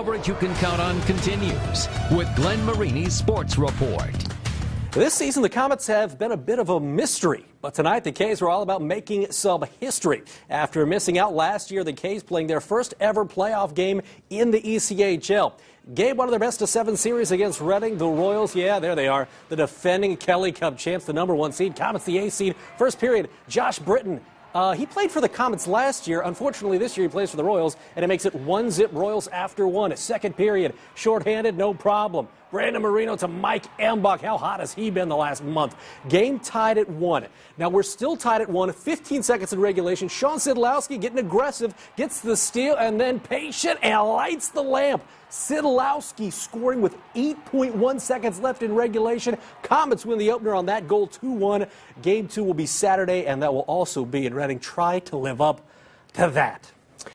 Coverage you can count on continues with Glenn Marini's Sports Report. This season, the Komets have been a bit of a mystery, but tonight the K's are all about making some history. After missing out last year, the K's playing their first ever playoff game in the ECHL. Gabe, one of their best of seven series against Reading. The Royals, yeah, there they are. The defending Kelly Cup champs, the number one seed. Komets, the A seed. First period, Josh Brittain uh, he played for the Komets last year. Unfortunately, this year he plays for the Royals, and it makes it one zip Royals after one. A second period, shorthanded, no problem. Brandon Marino to Mike Embach. How hot has he been the last month? Game tied at one. Now we're still tied at one. 15 seconds in regulation. Shawn Szydlowski getting aggressive, gets the steal, and then patient and lights the lamp. Sidlowski scoring with 8.1 seconds left in regulation. Komets win the opener on that goal 2 1. Game two will be Saturday, and that will also be in Reading. Try to live up to that.